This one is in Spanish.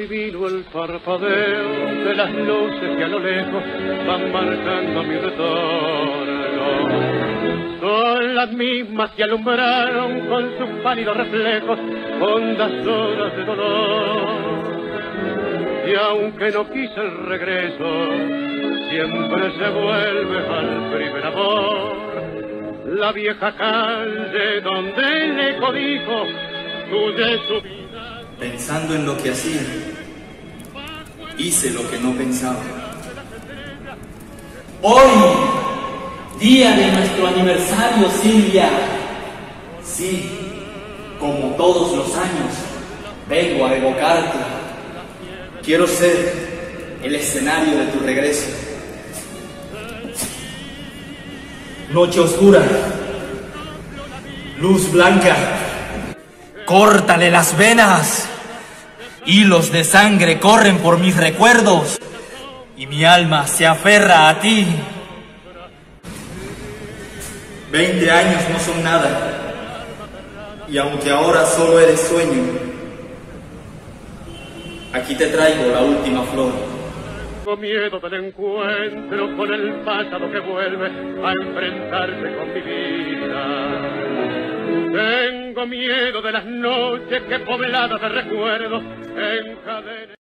adivino el parpadeo de las luces que a lo lejos van marcando mi retorno. Son las mismas que alumbraron con sus pálidos reflejos hondas horas de dolor. Y aunque no quise el regreso, siempre se vuelve al primer amor. La vieja calle donde le codijo, tuya es su vida. Pensando en lo que hacía, hice lo que no pensaba. Hoy, día de nuestro aniversario, Silvia. Sí, como todos los años, vengo a evocarte. Quiero ser el escenario de tu regreso. Noche oscura, luz blanca, córtale las venas. Hilos de sangre corren por mis recuerdos y mi alma se aferra a ti. Veinte años no son nada. Y aunque ahora solo eres sueño, aquí te traigo la última flor. Miedo del encuentro con el pasado que vuelve a enfrentarse con mi vida. Tengo miedo de las noches que pobladas de recuerdos encadenen.